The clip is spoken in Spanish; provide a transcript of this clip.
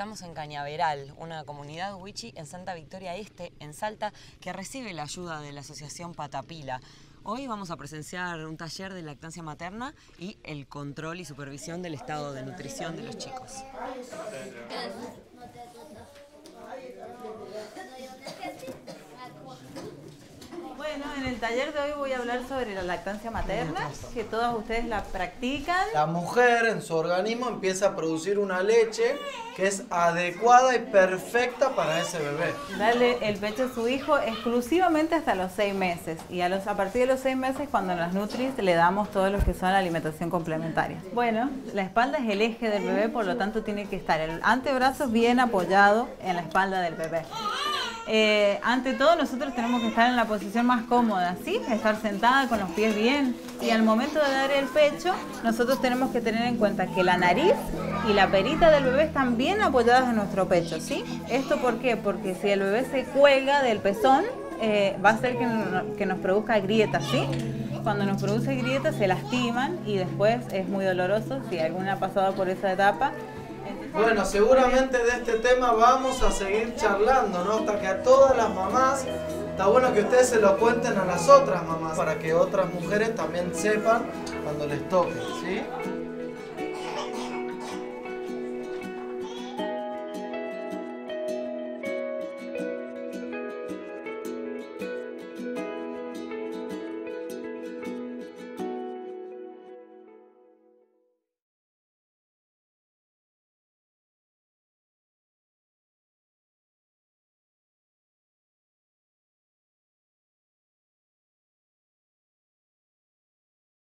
Estamos en Cañaveral, una comunidad wichi en Santa Victoria Este, en Salta, que recibe la ayuda de la Asociación Patapila. Hoy vamos a presenciar un taller de lactancia materna y el control y supervisión del estado de nutrición de los chicos. Bueno, en el taller de hoy voy a hablar sobre la lactancia materna, que todas ustedes la practican. La mujer en su organismo empieza a producir una leche que es adecuada y perfecta para ese bebé. Darle el pecho a su hijo exclusivamente hasta los seis meses. Y a, los, a partir de los seis meses, cuando las Nutris le damos todo lo que son la alimentación complementaria. Bueno, la espalda es el eje del bebé, por lo tanto tiene que estar el antebrazo bien apoyado en la espalda del bebé. Eh, ante todo nosotros tenemos que estar en la posición más cómoda, ¿sí? Estar sentada con los pies bien. Y al momento de dar el pecho, nosotros tenemos que tener en cuenta que la nariz y la perita del bebé están bien apoyadas en nuestro pecho, ¿sí? ¿Esto por qué? Porque si el bebé se cuelga del pezón, eh, va a hacer que, que nos produzca grietas, ¿sí? Cuando nos produce grietas se lastiman y después es muy doloroso si alguna ha pasado por esa etapa bueno, seguramente de este tema vamos a seguir charlando, ¿no? Hasta que a todas las mamás, está bueno que ustedes se lo cuenten a las otras mamás, para que otras mujeres también sepan cuando les toque, ¿sí?